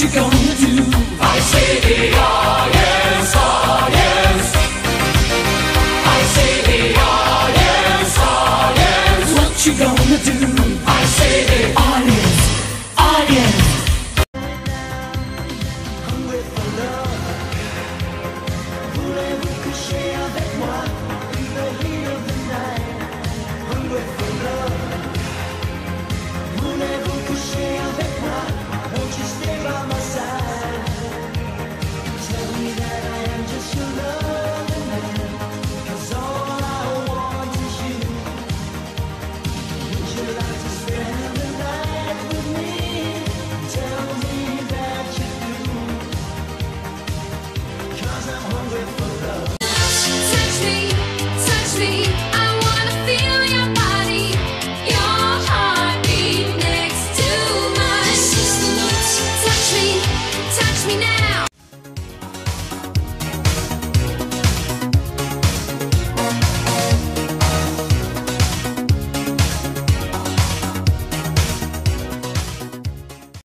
you gonna do? I say E-R, yes, ah, yes. I say E-R, yes, ah, yes. What you gonna do? with